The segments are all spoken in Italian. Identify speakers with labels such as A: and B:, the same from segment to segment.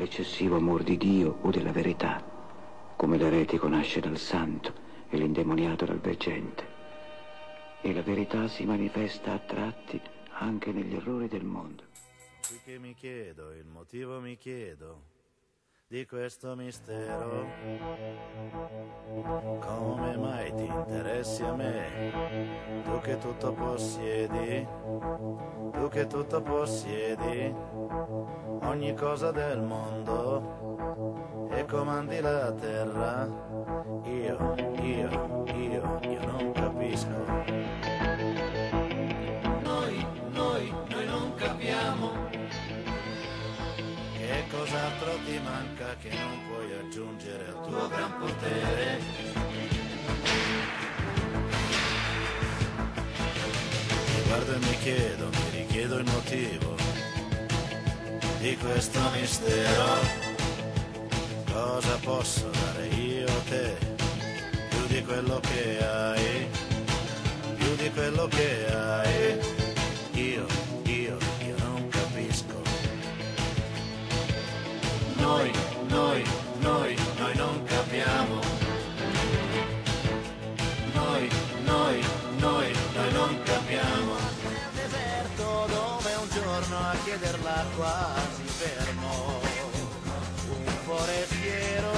A: dall'eccessivo amor di Dio o della verità, come l'eretico nasce dal santo e l'indemoniato dal veggente. E la verità si manifesta a tratti anche negli errori del mondo.
B: Qui che mi chiedo, il motivo mi chiedo di questo mistero. Come mai ti interessi a me? Tu che tutto possiedi, tu che tutto possiedi, ogni cosa del mondo e comandi la terra. Io, io, io, io non capisco. Ti manca che non puoi aggiungere al tuo
C: gran potere.
B: Guardo e mi chiedo, mi richiedo il motivo di questo mistero. Cosa posso dare io a te? Più di quello che hai, più di quello che hai.
C: Noi, noi, noi, noi non capiamo. Noi, noi, noi, noi non capiamo.
B: Nel deserto dove un giorno a chieder l'acqua si fermò un forestiero.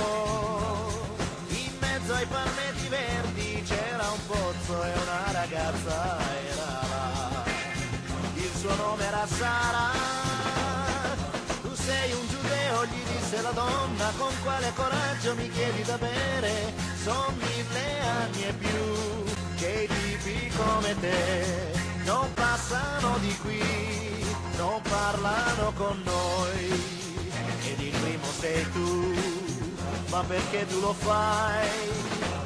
B: In mezzo ai palmetti verdi c'era un pozzo e una ragazza era là. Il suo nome era Sara. Gli disse la donna, con quale coraggio mi chiedi da bere? Son mille anni e più che i tipi come te non passano di qui, non parlano con noi. Ed il primo sei tu, ma perché tu lo fai?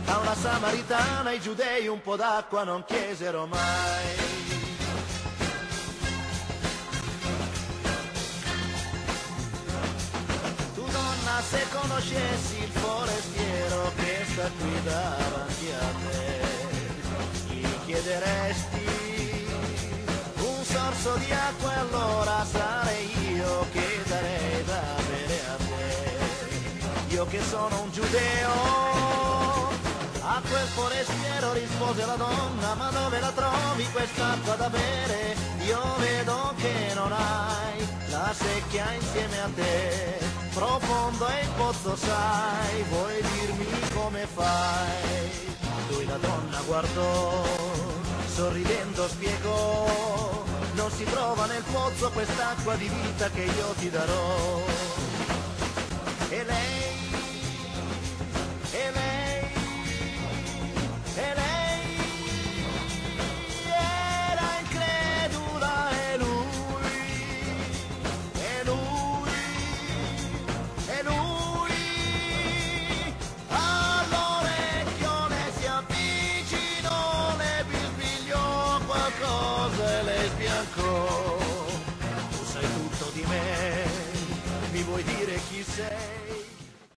B: A una samaritana i giudei un po' d'acqua non chiesero mai. Se conoscessi il forestiero che sta qui davanti a te, gli chiederesti un sorso di acqua e allora sarei io che darei da bere a te. Io che sono un giudeo, a quel forestiero rispose la donna, ma dove la trovi quest'acqua da bere? Io vedo che non hai la secchia insieme a te, profondo è il pozzo sai, vuoi dirmi come fai? Lui la donna guardò, sorridendo spiegò, non si trova nel pozzo quest'acqua di vita che io ti darò. rosa e lei bianco, tu sai tutto di me, mi vuoi dire chi sei?